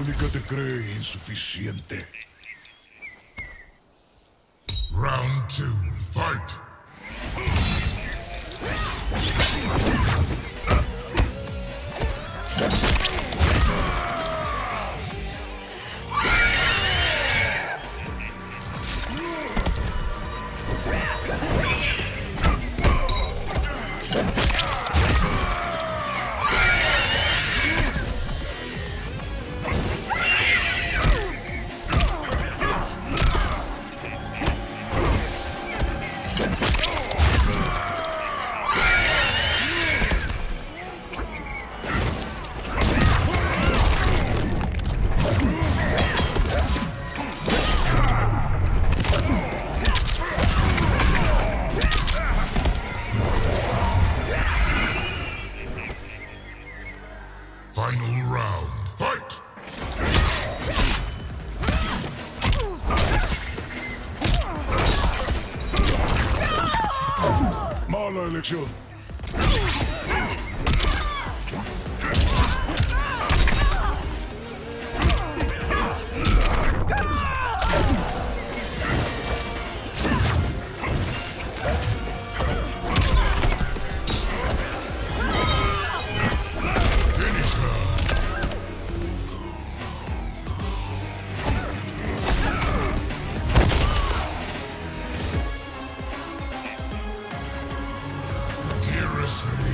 Verónica te cree insuficiente. Round 2, fight. Final round, fight! Mala elección. Yes.